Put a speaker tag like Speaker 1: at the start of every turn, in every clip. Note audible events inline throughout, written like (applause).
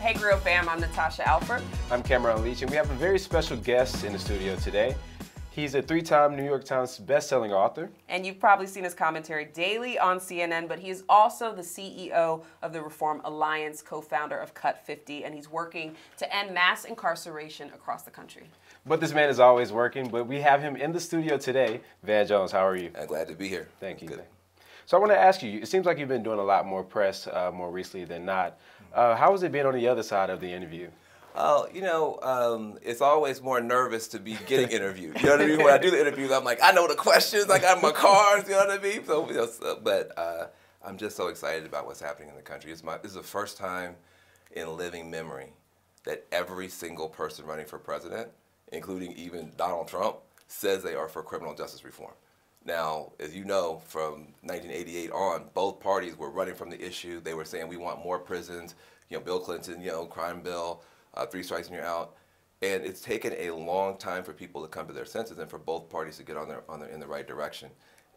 Speaker 1: Hey Grio fam, I'm Natasha Alford.
Speaker 2: I'm Kamaron Leach, and we have a very special guest in the studio today. He's a three-time New York Times best-selling author.
Speaker 1: And you've probably seen his commentary daily on CNN, but he is also the CEO of the Reform Alliance, co-founder of Cut 50, and he's working to end mass incarceration across the country.
Speaker 2: But this man is always working, but we have him in the studio today. Van Jones, how are you?
Speaker 3: I'm glad to be here.
Speaker 2: Thank you. Good. So I want to ask you, it seems like you've been doing a lot more press uh, more recently than not. Uh, how has it been on the other side of the interview?
Speaker 3: Oh, you know, um, it's always more nervous to be getting interviewed. You know what I mean? When I do the interviews, I'm like, I know the questions, I got my cards. You know what I mean? So, you know, so but uh, I'm just so excited about what's happening in the country. It's my, this is the first time in living memory that every single person running for president, including even Donald Trump, says they are for criminal justice reform. Now, as you know, from 1988 on, both parties were running from the issue. They were saying we want more prisons. You know, Bill Clinton, you know, crime bill, uh, three strikes and you're out. And it's taken a long time for people to come to their senses and for both parties to get on their, on their in the right direction.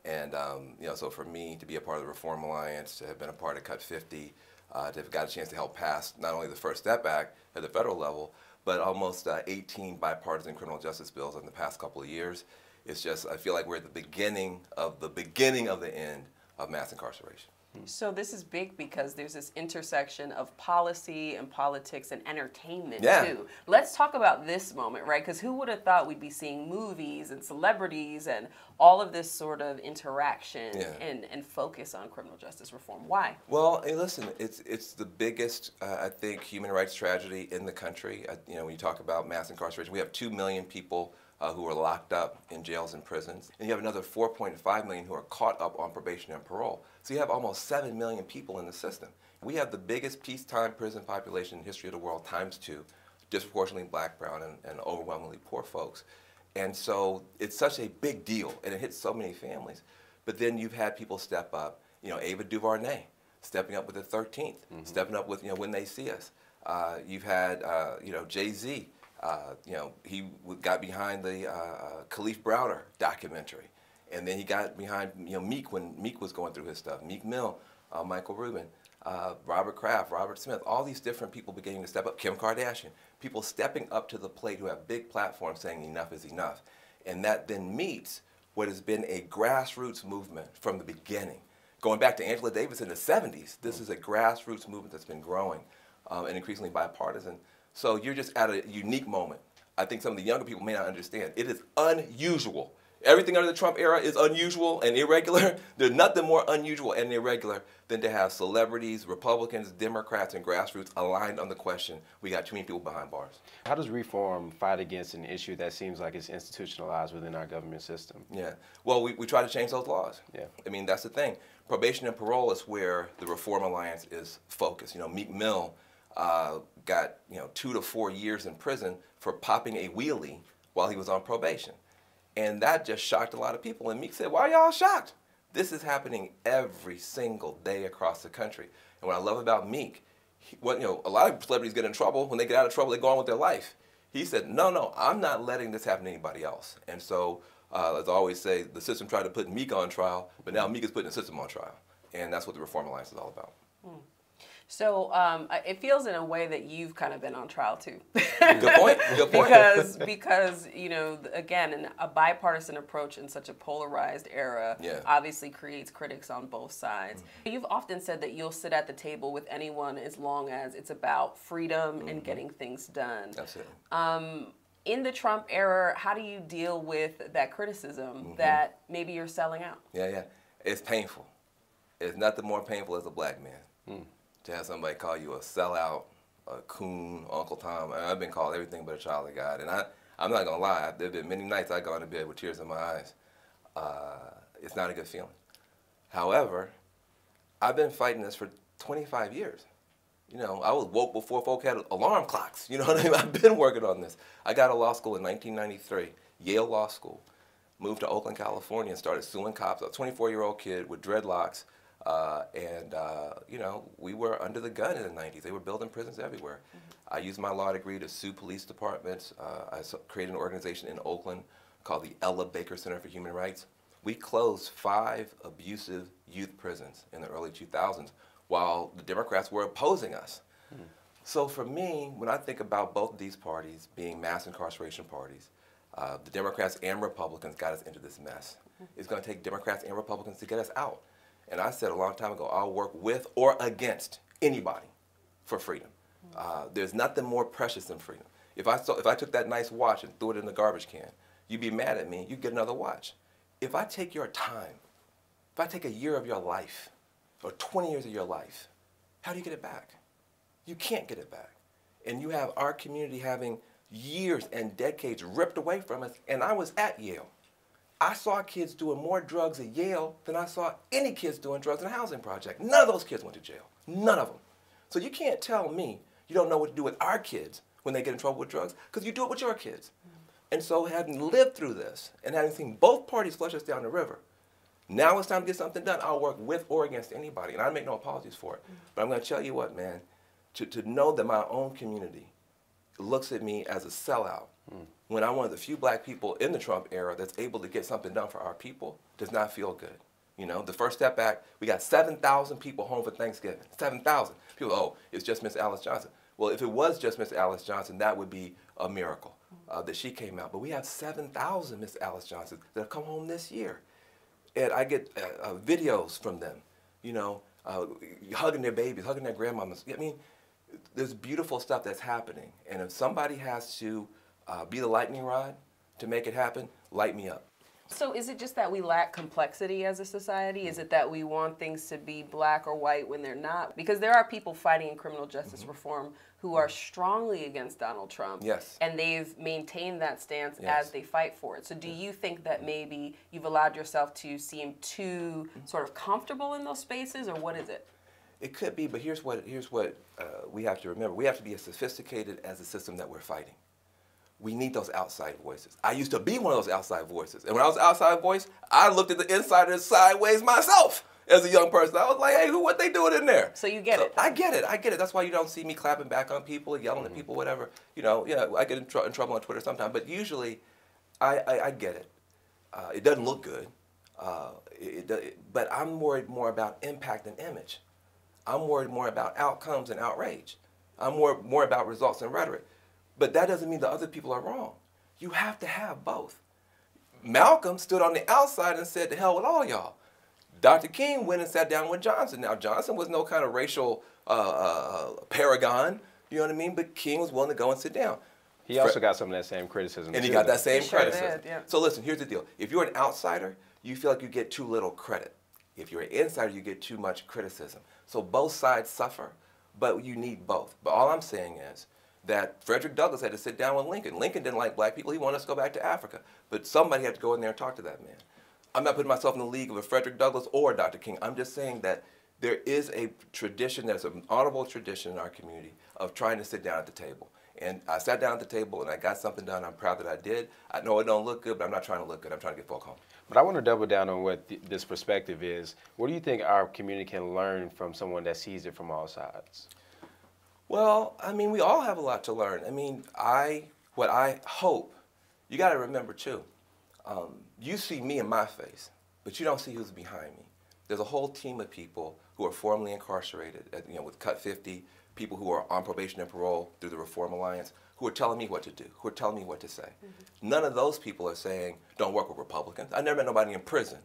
Speaker 3: And um, you know, so for me to be a part of the Reform Alliance, to have been a part of Cut 50, uh, to have got a chance to help pass not only the First Step Act at the federal level, but almost uh, 18 bipartisan criminal justice bills in the past couple of years. It's just, I feel like we're at the beginning of the beginning of the end of mass incarceration.
Speaker 1: So this is big because there's this intersection of policy and politics and entertainment
Speaker 3: yeah.
Speaker 1: too. Let's talk about this moment, right? Because who would have thought we'd be seeing movies and celebrities and all of this sort of interaction
Speaker 3: yeah.
Speaker 1: and, and focus on criminal justice reform? Why?
Speaker 3: Well, hey, listen, it's it's the biggest, uh, I think, human rights tragedy in the country. Uh, you know, when you talk about mass incarceration, we have two million people uh, who are locked up in jails and prisons. And you have another 4.5 million who are caught up on probation and parole. So you have almost 7 million people in the system. We have the biggest peacetime prison population in the history of the world times two, disproportionately black, brown, and, and overwhelmingly poor folks. And so it's such a big deal, and it hits so many families. But then you've had people step up, you know, Ava DuVernay stepping up with the 13th, mm -hmm. stepping up with, you know, When They See Us. Uh, you've had, uh, you know, Jay-Z uh, you know, he got behind the uh, uh, Kalief Browder documentary, and then he got behind you know Meek when Meek was going through his stuff. Meek Mill, uh, Michael Rubin, uh, Robert Kraft, Robert Smith, all these different people beginning to step up. Kim Kardashian, people stepping up to the plate who have big platforms saying enough is enough, and that then meets what has been a grassroots movement from the beginning. Going back to Angela Davis in the 70s, this is a grassroots movement that's been growing um, and increasingly bipartisan. So you're just at a unique moment. I think some of the younger people may not understand. It is unusual. Everything under the Trump era is unusual and irregular. (laughs) There's nothing more unusual and irregular than to have celebrities, Republicans, Democrats, and grassroots aligned on the question. We got too many people behind bars.
Speaker 2: How does reform fight against an issue that seems like it's institutionalized within our government system?
Speaker 3: Yeah. Well, we, we try to change those laws.
Speaker 2: Yeah.
Speaker 3: I mean, that's the thing. Probation and parole is where the Reform Alliance is focused. You know, Meek Mill uh, got you know two to four years in prison for popping a wheelie while he was on probation, and that just shocked a lot of people. And Meek said, "Why are y'all shocked? This is happening every single day across the country." And what I love about Meek, he, what you know, a lot of celebrities get in trouble. When they get out of trouble, they go on with their life. He said, "No, no, I'm not letting this happen to anybody else." And so, uh, as I always say, the system tried to put Meek on trial, but now Meek is putting the system on trial, and that's what the Reform Alliance is all about.
Speaker 1: Hmm. So um, it feels in a way that you've kind of been on trial too.
Speaker 3: Good point. (laughs) Good point.
Speaker 1: because because you know again a bipartisan approach in such a polarized era
Speaker 3: yeah.
Speaker 1: obviously creates critics on both sides. Mm-hmm. You've often said that you'll sit at the table with anyone as long as it's about freedom mm-hmm. and getting things done.
Speaker 3: That's it.
Speaker 1: Um, in the Trump era, how do you deal with that criticism mm-hmm. that maybe you're selling out?
Speaker 3: Yeah, yeah. It's painful. It's nothing more painful as a black man. Mm to have somebody call you a sellout, a coon, Uncle Tom. I have been called everything but a child of God. And I, I'm not going to lie, there have been many nights I've gone to bed with tears in my eyes. Uh, it's not a good feeling. However, I've been fighting this for 25 years. You know, I was woke before folk had alarm clocks. You know what I mean? (laughs) I've been working on this. I got to law school in 1993, Yale Law School. Moved to Oakland, California, and started suing cops. A 24-year-old kid with dreadlocks uh, and, uh, you know, we were under the gun in the 90s. They were building prisons everywhere. Mm -hmm. I used my law degree to sue police departments. Uh, I created an organization in Oakland called the Ella Baker Center for Human Rights. We closed five abusive youth prisons in the early 2000s while the Democrats were opposing us. Mm -hmm. So for me, when I think about both these parties being mass incarceration parties, uh, the Democrats and Republicans got us into this mess. It's going to take Democrats and Republicans to get us out. And I said a long time ago, I'll work with or against anybody for freedom. Uh, there's nothing more precious than freedom. If I, saw, if I took that nice watch and threw it in the garbage can, you'd be mad at me, you'd get another watch. If I take your time, if I take a year of your life, or 20 years of your life, how do you get it back? You can't get it back. And you have our community having years and decades ripped away from us. And I was at Yale. I saw kids doing more drugs at Yale than I saw any kids doing drugs in a housing project. None of those kids went to jail. None of them. So you can't tell me you don't know what to do with our kids when they get in trouble with drugs, because you do it with your kids. And so having lived through this and having seen both parties flush us down the river, now it's time to get something done. I'll work with or against anybody, and I make no apologies for it. But I'm going to tell you what, man, to, to know that my own community looks at me as a sellout mm. When I'm one of the few black people in the Trump era that's able to get something done for our people does not feel good. You know, the First Step Act, we got 7,000 people home for Thanksgiving. 7,000. People, oh, it's just Miss Alice Johnson. Well, if it was just Miss Alice Johnson, that would be a miracle uh, that she came out. But we have 7,000 Miss Alice Johnsons that have come home this year. And I get uh, uh, videos from them, you know, uh, hugging their babies, hugging their grandmamas. I mean, there's beautiful stuff that's happening. And if somebody has to uh, be the lightning rod to make it happen, light me up.
Speaker 1: So is it just that we lack complexity as a society? Is it that we want things to be black or white when they're not? Because there are people fighting in criminal justice mm-hmm. reform who are strongly against Donald Trump.
Speaker 3: Yes.
Speaker 1: And they've maintained that stance yes. as they fight for it. So do you think that maybe you've allowed yourself to seem too sort of comfortable in those spaces or what is it?
Speaker 3: It could be, but here's what, here's what uh, we have to remember. We have to be as sophisticated as the system that we're fighting. We need those outside voices. I used to be one of those outside voices. And when I was outside voice, I looked at the insiders sideways myself as a young person. I was like, hey, who, what they doing in there?
Speaker 1: So you get so it.
Speaker 3: I get it. I get it. That's why you don't see me clapping back on people, yelling mm-hmm. at people, whatever. You know, yeah, I get in, tr- in trouble on Twitter sometimes, but usually, I, I, I get it. Uh, it doesn't look good, uh, it, it, but I'm worried more about impact and image. I'm worried more about outcomes and outrage. I'm more, more about results and rhetoric. But that doesn't mean the other people are wrong. You have to have both. Malcolm stood on the outside and said, to hell with all y'all. Dr. King went and sat down with Johnson. Now, Johnson was no kind of racial uh, uh, paragon, you know what I mean? But King was willing to go and sit down.
Speaker 2: He also got some of that same criticism.
Speaker 3: And
Speaker 2: he
Speaker 3: got that same sure criticism. Did, yeah. So listen, here's the deal. If you're an outsider, you feel like you get too little credit. If you're an insider, you get too much criticism. So both sides suffer, but you need both. But all I'm saying is that Frederick Douglass had to sit down with Lincoln. Lincoln didn't like black people. He wanted us to go back to Africa. But somebody had to go in there and talk to that man. I'm not putting myself in the league of a Frederick Douglass or Dr. King. I'm just saying that there is a tradition, there's an honorable tradition in our community of trying to sit down at the table. And I sat down at the table and I got something done. I'm proud that I did. I know it don't look good, but I'm not trying to look good. I'm trying to get folk home.
Speaker 2: But I want to double down on what th- this perspective is. What do you think our community can learn from someone that sees it from all sides?
Speaker 3: Well, I mean, we all have a lot to learn. I mean, I what I hope you got to remember too. Um, you see me in my face, but you don't see who's behind me. There's a whole team of people who are formerly incarcerated, at, you know, with Cut 50, people who are on probation and parole through the Reform Alliance, who are telling me what to do, who are telling me what to say. Mm-hmm. None of those people are saying, don't work with Republicans. I never met nobody in prison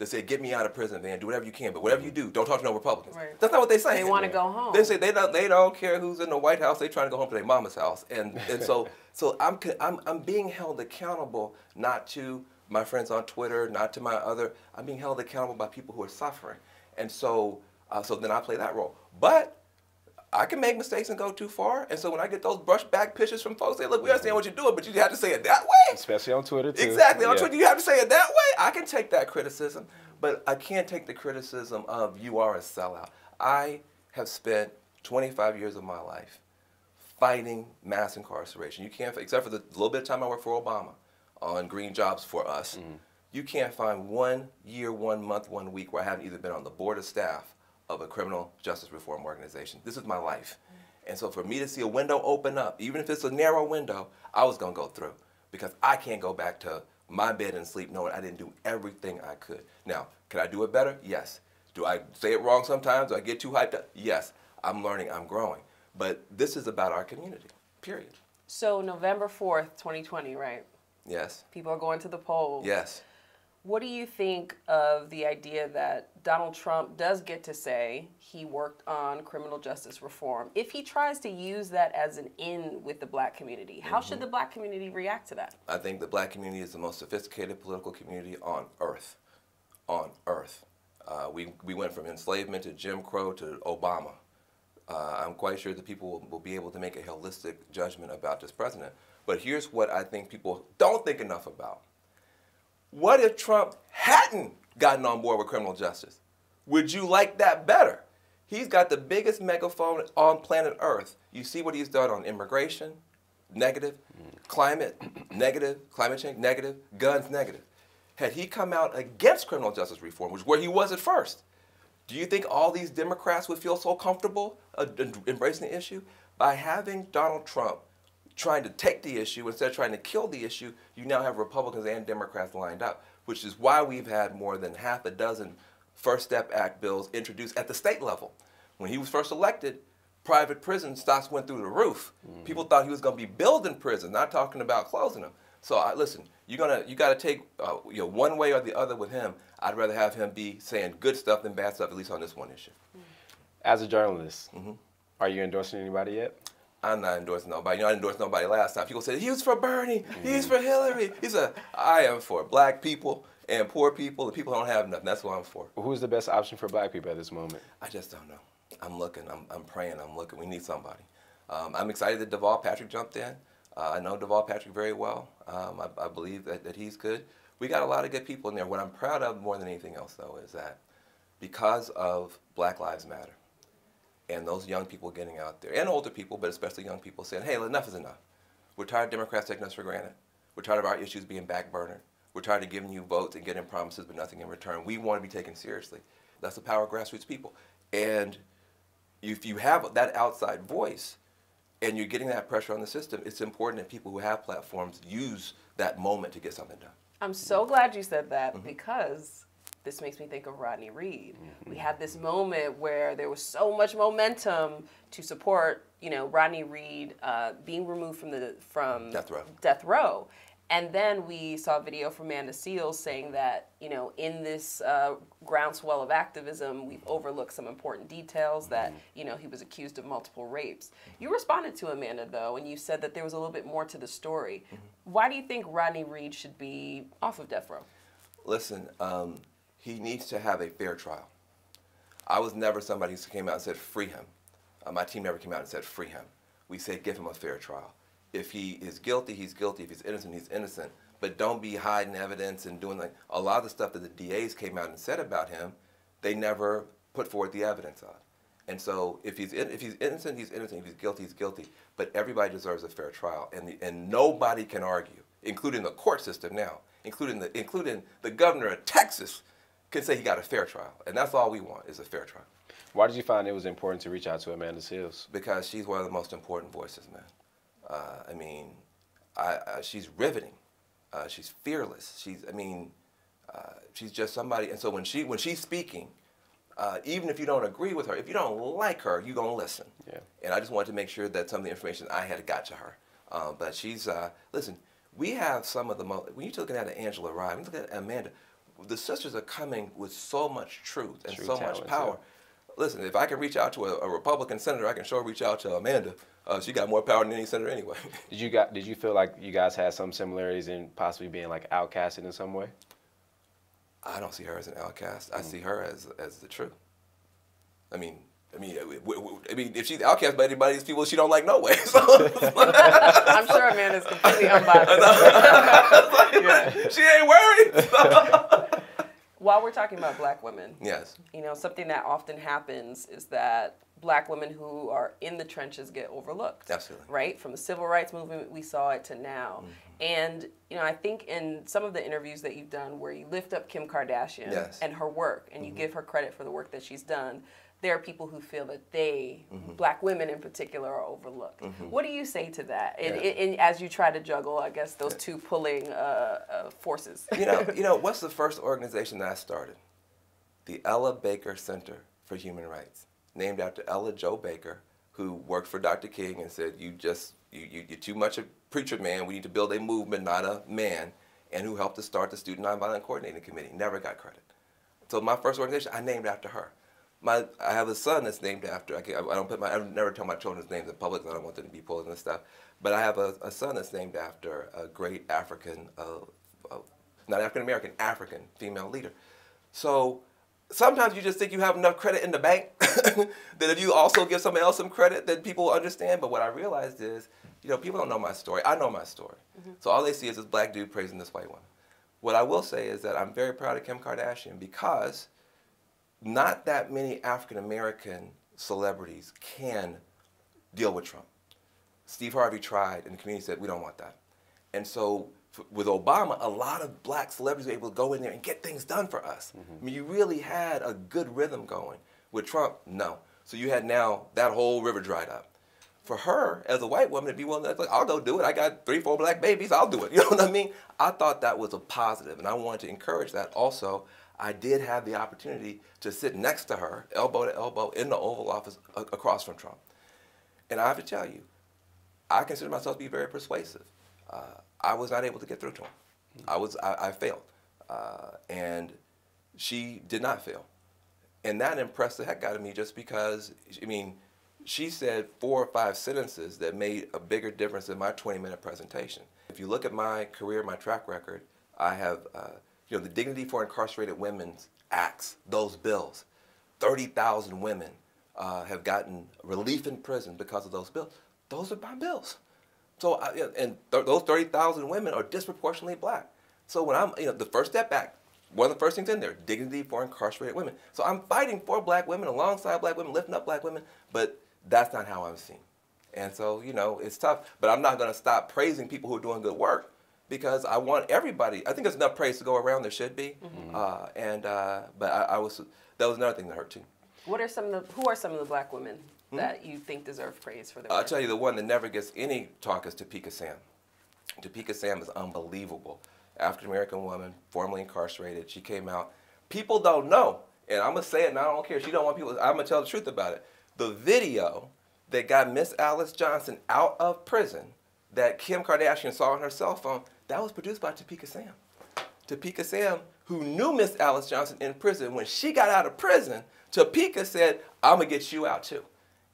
Speaker 3: that said, get me out of prison, man, do whatever you can, but whatever you do, don't talk to no Republicans. Right. That's not what they say.
Speaker 1: They want to go home.
Speaker 3: They say they don't, they don't care who's in the White House, they're trying to go home to their mama's house. And, and so, (laughs) so I'm, I'm, I'm being held accountable not to my friends on Twitter, not to my other, I'm being held accountable by people who are suffering. And so, uh, so then I play that role. But I can make mistakes and go too far. And so when I get those brush back pictures from folks, they look, we understand what you're doing, but you have to say it that way.
Speaker 2: Especially on Twitter, too.
Speaker 3: Exactly. On yeah. Twitter, you have to say it that way. I can take that criticism, but I can't take the criticism of you are a sellout. I have spent 25 years of my life fighting mass incarceration. You can't, except for the little bit of time I worked for Obama on green jobs for us, mm-hmm. you can't find one year, one month, one week where I haven't either been on the board of staff of a criminal justice reform organization. This is my life. And so for me to see a window open up, even if it's a narrow window, I was going to go through because I can't go back to my bed and sleep knowing I didn't do everything I could. Now, can I do it better? Yes. Do I say it wrong sometimes? Do I get too hyped up? Yes. I'm learning, I'm growing. But this is about our community, period.
Speaker 1: So November 4th, 2020, right?
Speaker 3: Yes.
Speaker 1: People are going to the polls.
Speaker 3: Yes.
Speaker 1: What do you think of the idea that Donald Trump does get to say he worked on criminal justice reform? If he tries to use that as an in with the black community, how should the black community react to that?
Speaker 3: I think the black community is the most sophisticated political community on earth. On earth. Uh, we, we went from enslavement to Jim Crow to Obama. Uh, I'm quite sure that people will, will be able to make a holistic judgment about this president. But here's what I think people don't think enough about. What if Trump hadn't gotten on board with criminal justice? Would you like that better? He's got the biggest megaphone on planet Earth. You see what he's done on immigration, negative, climate, (clears throat) negative, climate change, negative, guns, negative. Had he come out against criminal justice reform, which is where he was at first, do you think all these Democrats would feel so comfortable uh, embracing the issue? By having Donald Trump trying to take the issue instead of trying to kill the issue, you now have Republicans and Democrats lined up, which is why we've had more than half a dozen First Step Act bills introduced at the state level. When he was first elected, private prison stocks went through the roof. Mm-hmm. People thought he was going to be building prisons, not talking about closing them. So I, listen, you're gonna you got to take uh, you know one way or the other with him. I'd rather have him be saying good stuff than bad stuff, at least on this one issue.
Speaker 2: As a journalist, mm-hmm. are you endorsing anybody yet?
Speaker 3: I'm not endorsing nobody. You know, I endorsed nobody last time. People said he was for Bernie, he's for Hillary. He said I am for black people and poor people, the people who don't have nothing. That's what I'm for.
Speaker 2: Who's the best option for black people at this moment?
Speaker 3: I just don't know. I'm looking. I'm, I'm praying. I'm looking. We need somebody. Um, I'm excited that Deval Patrick jumped in. Uh, I know Deval Patrick very well. Um, I, I, believe that, that he's good. We got a lot of good people in there. What I'm proud of more than anything else, though, is that because of Black Lives Matter, and those young people getting out there, and older people, but especially young people, saying, hey, enough is enough. We're tired of Democrats taking us for granted. We're tired of our issues being backburnered. We're tired of giving you votes and getting promises but nothing in return. We want to be taken seriously. That's the power of grassroots people. And if you have that outside voice and you're getting that pressure on the system, it's important that people who have platforms use that moment to get something done.
Speaker 1: I'm so glad you said that mm-hmm. because this makes me think of Rodney Reed. Mm-hmm. We had this moment where there was so much momentum to support, you know, Rodney Reed uh, being removed from the from
Speaker 3: death row.
Speaker 1: Death row. And then we saw a video from Amanda Seales saying that, you know, in this uh, groundswell of activism, we've overlooked some important details that, mm-hmm. you know, he was accused of multiple rapes. You responded to Amanda, though, and you said that there was a little bit more to the story. Mm-hmm. Why do you think Rodney Reed should be off of death row?
Speaker 3: Listen, um, he needs to have a fair trial. I was never somebody who came out and said, free him. Uh, my team never came out and said, free him. We said, give him a fair trial. If he is guilty, he's guilty. If he's innocent, he's innocent. But don't be hiding evidence and doing like a lot of the stuff that the DAs came out and said about him, they never put forward the evidence of. And so if he's in, if he's innocent, he's innocent. If he's guilty, he's guilty. But everybody deserves a fair trial, and the, and nobody can argue, including the court system now, including the including the governor of Texas, can say he got a fair trial, and that's all we want is a fair trial.
Speaker 2: Why did you find it was important to reach out to Amanda Seales?
Speaker 3: Because she's one of the most important voices, man. Uh, I mean, I, uh, she's riveting. Uh, she's fearless. She's, I mean, uh, she's just somebody. And so when she when she's speaking, uh, even if you don't agree with her, if you don't like her, you're gonna listen.
Speaker 2: Yeah.
Speaker 3: And I just wanted to make sure that some of the information I had got to her. Uh, but she's listen. We have some of the most. When you're looking at Angela Rye, when you look at Amanda, the sisters are coming with so much truth and True so talent, much power. Yeah. Listen, if I can reach out to a, a, Republican senator, I can sure reach out to Amanda. Uh, she got more power than any senator anyway. (laughs)
Speaker 2: did you got? Did you feel like you guys had some similarities in possibly being like outcasted in some way?
Speaker 3: I don't see her as an outcast. Mm-hmm. I see her as as the truth. I mean, I mean, I mean, if she's outcast by anybody, it's people she don't like no way. (laughs) So. (laughs)
Speaker 1: I'm sure Amanda's completely unbiased.
Speaker 3: yeah. She ain't worried.
Speaker 1: While we're talking about black women,
Speaker 3: yes,
Speaker 1: you know, something that often happens is that black women who are in the trenches get overlooked.
Speaker 3: Absolutely.
Speaker 1: Right? From the civil rights movement, we saw it to now. Mm-hmm. And, you know, I think in some of the interviews that you've done where you lift up Kim Kardashian
Speaker 3: yes.
Speaker 1: and her work and you mm-hmm. give her credit for the work that she's done, there are people who feel that they, mm-hmm. black women in particular, are overlooked. Mm-hmm. What do you say to that? And, yeah. and, and, as you try to juggle, I guess, those two pulling uh, uh, forces.
Speaker 3: you know, (laughs) you know, what's the first organization that I started? The Ella Baker Center for Human Rights, named after Ella Jo Baker, who worked for Dr. King and said, "You just you, you you're too much a preacher man. We need to build a movement, not a man." And who helped to start the Student Nonviolent Coordinating Committee. Never got credit. So my first organization, I named after her. My, I have a son that's named after. I, I don't put my. I never tell my children's names in public. I don't want them to be pulled and stuff. But I have a, a son that's named after a great African, uh, uh, not African American, African female leader. So sometimes you just think you have enough credit in the bank (laughs) that if you also give somebody else some credit, then people will understand. But what I realized is, you know, people don't know my story. I know my story. Mm-hmm. So all they see is this black dude praising this white woman. What I will say is that I'm very proud of Kim Kardashian because not that many African American celebrities can deal with Trump. Steve Harvey tried, and the community said, we don't want that. And so with Obama, a lot of black celebrities were able to go in there and get things done for us. Mm-hmm. I mean, you really had a good rhythm going. With Trump, no. So you had now that whole river dried up. For her, as a white woman, to be willing to, like, I'll go do it. I got three, four black babies, I'll do it. (laughs) You know what I mean? I thought that was a positive, and I wanted to encourage that. Also, I did have the opportunity to sit next to her, elbow to elbow, in the Oval Office across from Trump. And I have to tell you, I consider myself to be very persuasive. Uh, I was not able to get through to him. I was I, I failed, uh, and she did not fail, and that impressed the heck out of me. Just because I mean, she said four or five sentences that made a bigger difference than my 20-minute presentation. If you look at my career, my track record, I have uh, you know the Dignity for Incarcerated Women's acts, those bills. 30,000 women uh, have gotten relief in prison because of those bills. Those are my bills. So, I, and th those 30,000 women are disproportionately black. So when I'm, you know, the First Step Act, one of the first things in there, dignity for incarcerated women. So I'm fighting for black women, alongside black women, lifting up black women, but that's not how I'm seen. And so, you know, it's tough, but I'm not going to stop praising people who are doing good work because I want everybody. I think there's enough praise to go around. There should be, mm-hmm. uh, and uh, but I, I, was that was another thing that hurt too.
Speaker 1: What are some of the who are some of the black women hmm? that you think deserve praise for their?
Speaker 3: I'll tell you the one that never gets any talk is Topeka Sam. Topeka Sam is unbelievable. African American woman, formerly incarcerated. She came out. People don't know, and I'm gonna say it, and I don't care. She don't want people. I'm gonna tell the truth about it. The video that got Miss Alice Johnson out of prison, that Kim Kardashian saw on her cell phone, that was produced by Topeka Sam. Topeka Sam, who knew Miss Alice Johnson in prison, when she got out of prison, Topeka said, I'm gonna get you out too.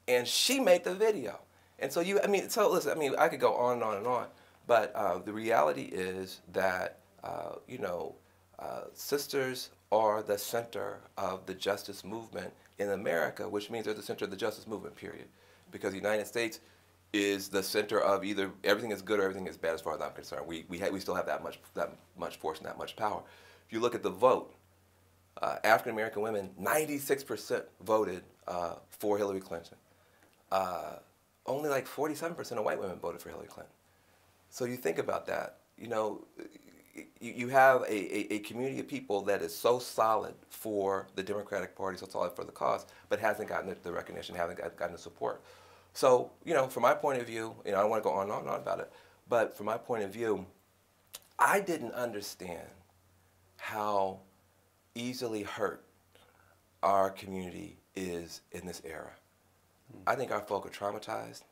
Speaker 3: And she made the video. And so you, I mean, so listen, I mean, I could go on and on and on, but uh, the reality is that, uh, you know, uh, sisters are the center of the justice movement in America, which means they're the center of the justice movement, period. Because the United States is the center of either everything is good or everything is bad as far as I'm concerned. We, we, we still have that much, that much force and that much power. If you look at the vote, uh, African American women, 96% voted uh, for Hillary Clinton. Uh, only like 47% of white women voted for Hillary Clinton. So you think about that. You know, you, you have a, a, a, community of people that is so solid for the Democratic Party, so solid for the cause, but hasn't gotten the, the recognition, hasn't got, gotten the support. So, you know, from my point of view, you know, I don't want to go on and on and on about it, but from my point of view, I didn't understand how easily hurt our community is in this era. Hmm. I think our folk are traumatized.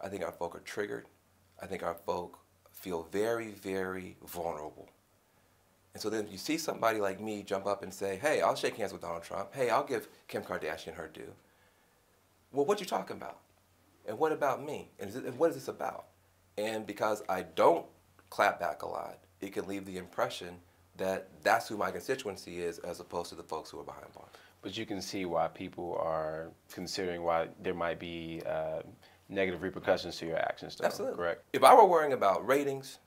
Speaker 3: I think our folk are triggered. I think our folk feel very, very vulnerable. And so then you see somebody like me jump up and say, hey, I'll shake hands with Donald Trump. Hey, I'll give Kim Kardashian her due. Well, what you talking about? And what about me? And, it, and what is this about? And because I don't clap back a lot, it can leave the impression that that's who my constituency is as opposed to the folks who are behind bars.
Speaker 2: But you can see why people are considering why there might be uh, negative repercussions to your actions. Though,
Speaker 3: Absolutely.
Speaker 2: Correct.
Speaker 3: If I were worrying about ratings,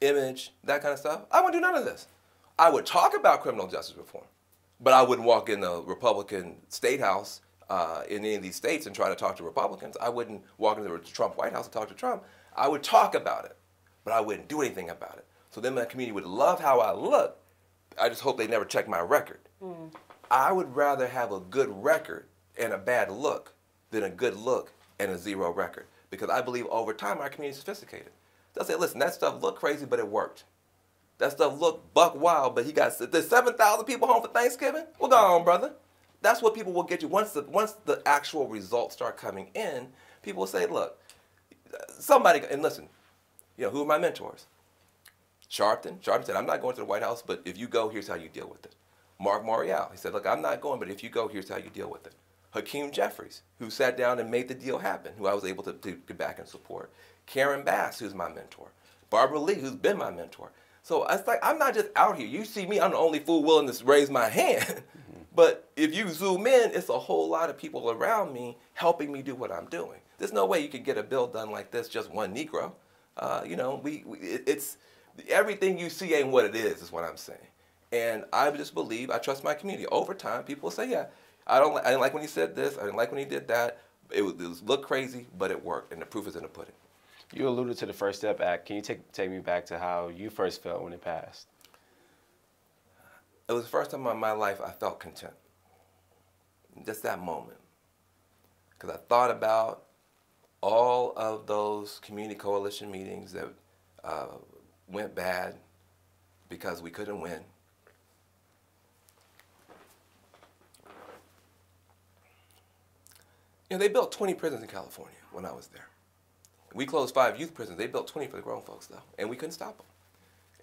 Speaker 3: image, that kind of stuff, I wouldn't do none of this. I would talk about criminal justice reform, but I wouldn't walk in the Republican state house uh, in any of these states and try to talk to Republicans. I wouldn't walk into the Trump White House and talk to Trump. I would talk about it, but I wouldn't do anything about it. So then my community would love how I look. I just hope they never check my record. Mm. I would rather have a good record and a bad look than a good look and a zero record. Because I believe over time our community is sophisticated. They'll say, listen, that stuff looked crazy, but it worked. That stuff looked buck wild, but he got there's 7,000 people home for Thanksgiving? Well, go on, brother. That's what people will get you once the once the actual results start coming in people will say, look, somebody, and listen, you know, who are my mentors? Sharpton. Sharpton said, I'm not going to the White House, but if you go, here's how you deal with it. Marc Morial, he said, look, I'm not going, but if you go, here's how you deal with it. Hakeem Jeffries, who sat down and made the deal happen, who I was able to, to get back and support. Karen Bass, who's my mentor. Barbara Lee, who's been my mentor. So it's like, I'm not just out here. You see me, I'm the only fool willing to raise my (laughs) hand. But if you zoom in, it's a whole lot of people around me helping me do what I'm doing. There's no way you could get a bill done like this, just one Negro. Uh, you know, we, we it, it's everything you see ain't what it is, is what I'm saying. And I just believe, I trust my community. Over time, people say, yeah, I don't, I didn't like when he said this, I didn't like when he did that. It was, it was look crazy, but it worked, and the proof is in the pudding.
Speaker 2: You alluded to the First Step Act. Can you take take me back to how you first felt when it passed?
Speaker 3: It was the first time in my life I felt content. Just that moment, because I thought about all of those community coalition meetings that uh, went bad because we couldn't win. You know, they built 20 prisons in California when I was there. We closed five youth prisons. They built 20 for the grown folks, though, and we couldn't stop them.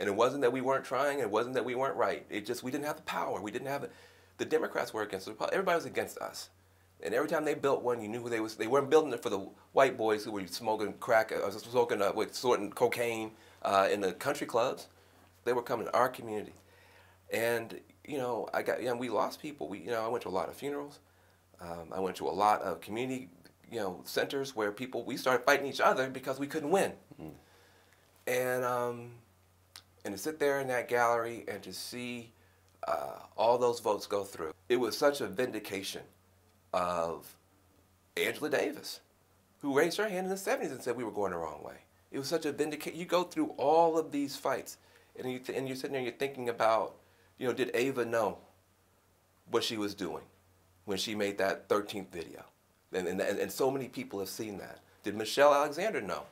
Speaker 3: And it wasn't that we weren't trying. It wasn't that we weren't right. It just we didn't have the power. We didn't have it. The Democrats were against us. Everybody was against us. And every time they built one, you knew who they was. They weren't building it for the white boys who were smoking crack, uh, smoking, uh, with, sorting cocaine uh, in the country clubs. They were coming to our community. And you know, I got, you know, we lost people. We, you know, I went to a lot of funerals. Um, I went to a lot of community you know, centers where people, we started fighting each other because we couldn't win. Mm. And, um, and to sit there in that gallery and to see uh, all those votes go through, it was such a vindication of Angela Davis, who raised her hand in the 70s and said we were going the wrong way. It was such a vindication. You go through all of these fights, and, you and you're sitting there and you're thinking about, you know, did Ava know what she was doing when she made that 13th video? And, and, and so many people have seen that. Did Michelle Alexander know?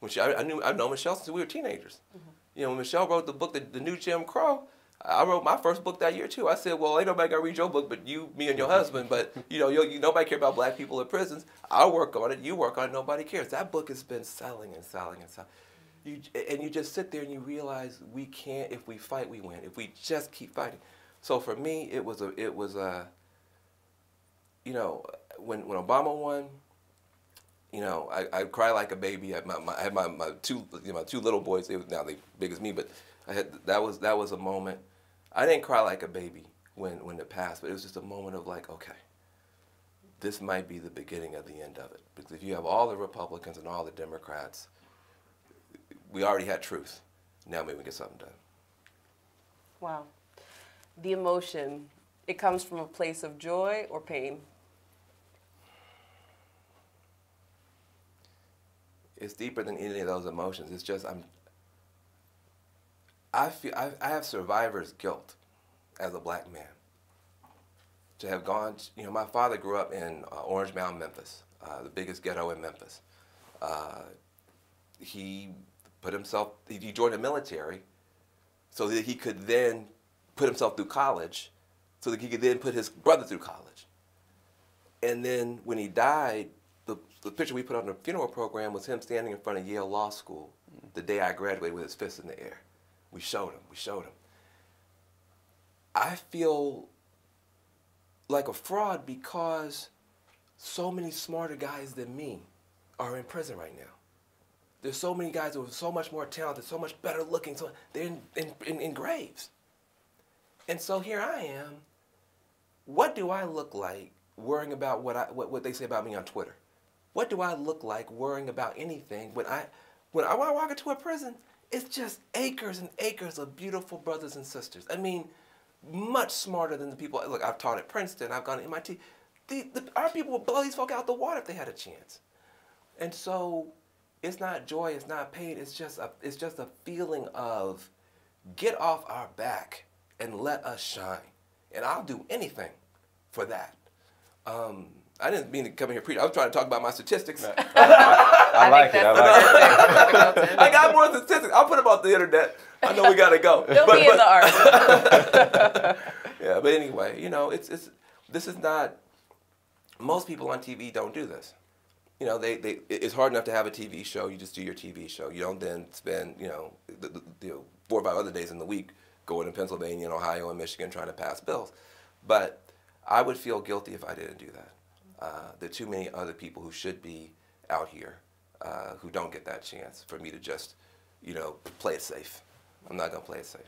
Speaker 3: When she, I, I knew I know Michelle since we were teenagers. Mm-hmm. You know, Michelle wrote the book, the, the New Jim Crow, I wrote my first book that year too. I said, well, ain't nobody gonna read your book, but you, me, and your husband. But you know, you, you, nobody care about black people in prisons. I work on it. You work on it. Nobody cares. That book has been selling and selling and selling. You, and you just sit there and you realize we can't. If we fight, we win. If we just keep fighting. So for me, it was a, it was a, you know, when when Obama won, you know, I, I cry like a baby. I had my, my, I had my, my two you know, my two little boys. They were now they big as me, but I had that was that was a moment. I didn't cry like a baby when when it passed, but it was just a moment of like, okay, this might be the beginning of the end of it. Because if you have all the Republicans and all the Democrats, we already had truth. Now maybe we can get something done.
Speaker 1: Wow. The emotion, it comes from a place of joy or pain?
Speaker 3: It's deeper than any of those emotions. It's just I'm. I feel I, I have survivor's guilt, as a black man. To have gone, you know, my father grew up in uh, Orange Mound, Memphis, uh, the biggest ghetto in Memphis. Uh, he put himself, he joined the military, so that he could then put himself through college, so that he could then put his brother through college. And then when he died, the, picture we put on the funeral program was him standing in front of Yale Law School the day I graduated with his fist in the air. We showed him, we showed him. I feel like a fraud because so many smarter guys than me are in prison right now. There's so many guys who are so much more talented, so much better looking, so they're in, in, in, in graves. And so here I am. What do I look like worrying about what, I, what, what they say about me on Twitter? What do I look like worrying about anything when I when I, walk into a prison? It's just acres and acres of beautiful brothers and sisters. I mean, much smarter than the people. Look, I've taught at Princeton. I've gone to MIT. The, the, our people would blow these folk out the water if they had a chance. And so, it's not joy. It's not pain. It's just a it's just a feeling of get off our back and let us shine. And I'll do anything for that. Um, I didn't mean to come in here preach. I was trying to talk about my statistics. I,
Speaker 2: I, (laughs) I like it. I like
Speaker 3: it. I got more statistics. I'll put them on the internet. I know we gotta go.
Speaker 1: They'll but, be but, in the article. (laughs)
Speaker 3: yeah, but anyway, you know, it's it's this is not. Most people on TV don't do this. you know, they, they it's hard enough to have a TV show. You just do your TV show. You don't then spend you know, the, the, you know four or five other days in the week going to Pennsylvania and Ohio and Michigan trying to pass bills. But I would feel guilty if I didn't do that. Uh, there are too many other people who should be out here uh, who don't get that chance for me to just, you know, play it safe. I'm not gonna play it safe.